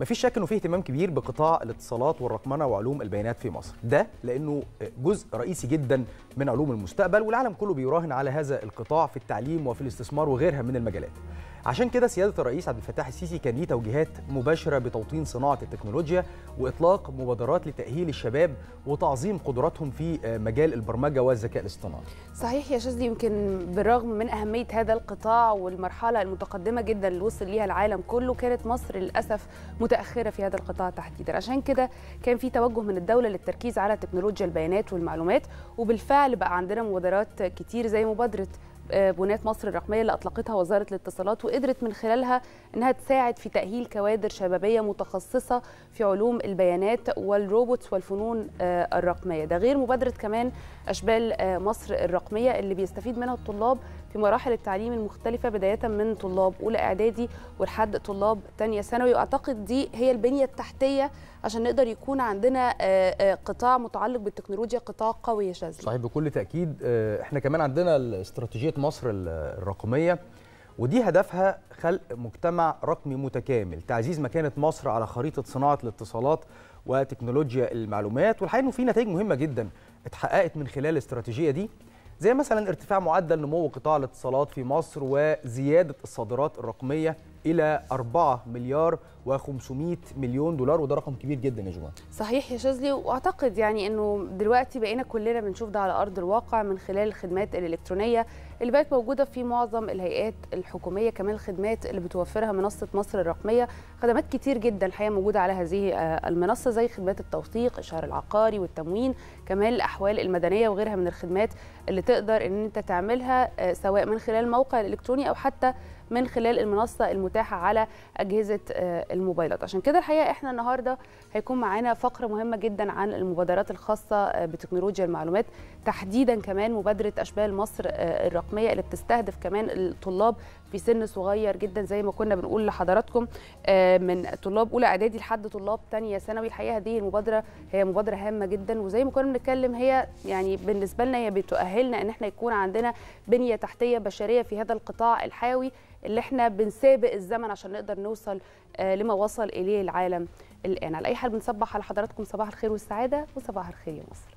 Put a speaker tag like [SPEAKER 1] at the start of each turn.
[SPEAKER 1] مفيش شك إنه في اهتمام كبير بقطاع الاتصالات والرقمنة وعلوم البيانات في مصر. ده لأنه جزء رئيسي جدا من علوم المستقبل والعالم كله بيراهن على هذا القطاع في التعليم وفي الاستثمار وغيرها من المجالات. عشان كده سيادة الرئيس عبد الفتاح السيسي كان ليه توجيهات مباشرة بتوطين صناعة التكنولوجيا وإطلاق مبادرات لتأهيل الشباب وتعظيم قدراتهم في مجال البرمجة والذكاء الاصطناعي.
[SPEAKER 2] صحيح يا شاذلي يمكن بالرغم من أهمية هذا القطاع والمرحلة المتقدمة جدا اللي وصل ليها العالم كله كانت مصر للأسف متأخرة في هذا القطاع تحديدا عشان كده كان في توجه من الدولة للتركيز على تكنولوجيا البيانات والمعلومات وبالفعل بقى عندنا مبادرات كتير زي مبادرة بناة مصر الرقمية اللي أطلقتها وزارة الاتصالات وقدرت من خلالها أنها تساعد في تأهيل كوادر شبابية متخصصة في علوم البيانات والروبوتس والفنون الرقمية. ده غير مبادرة كمان أشبال مصر الرقمية اللي بيستفيد منها الطلاب في مراحل التعليم المختلفة بداية من طلاب أولى إعدادي ولحد طلاب تانية ثانوي. وأعتقد دي هي البنية التحتية عشان نقدر يكون عندنا قطاع متعلق بالتكنولوجيا قطاع قوي يا شاذلي.
[SPEAKER 1] صحيح بكل تأكيد إحنا كمان عندنا استراتيجية مصر الرقمية ودي هدفها خلق مجتمع رقمي متكامل تعزيز مكانة مصر على خريطة صناعة الاتصالات وتكنولوجيا المعلومات. والحقيقة إنه في نتائج مهمة جدا اتحققت من خلال الاستراتيجية دي زي مثلا ارتفاع معدل نمو قطاع الاتصالات في مصر وزيادة الصادرات الرقمية إلى 4 مليار و500 مليون دولار وده رقم كبير جدا يا جماعة.
[SPEAKER 2] صحيح يا شاذلي وأعتقد يعني إنه دلوقتي بقينا كلنا بنشوف ده على أرض الواقع من خلال الخدمات الإلكترونية اللي بقت موجودة في معظم الهيئات الحكومية كمان الخدمات اللي بتوفرها منصة مصر الرقمية. خدمات كتير جدا الحقيقة موجودة على هذه المنصة زي خدمات التوثيق الشهر العقاري والتموين كمان الأحوال المدنية وغيرها من الخدمات اللي تقدر إن أنت تعملها سواء من خلال الموقع الالكتروني أو حتى من خلال المنصة المتاحة على أجهزة الموبايلات. عشان كده الحقيقة إحنا النهارده هيكون معانا فقرة مهمة جدا عن المبادرات الخاصة بتكنولوجيا المعلومات تحديدا كمان مبادرة أشبال مصر الرقمية اللي بتستهدف كمان الطلاب في سن صغير جدا زي ما كنا بنقول لحضراتكم من طلاب أولى إعدادي لحد طلاب ثانية ثانوي. الحقيقة هذه المبادرة هي مبادرة هامة جدا وزي ما كنا بنتكلم هي يعني بالنسبة لنا هي بتؤهلنا إن إحنا يكون عندنا بنية تحتية بشرية في هذا القطاع الحيوي اللي إحنا بنسابق الزمن عشان نقدر نوصل لما وصل إليه العالم الآن. على أي حال بنصبح على حضراتكم صباح الخير والسعادة وصباح الخير يا مصر.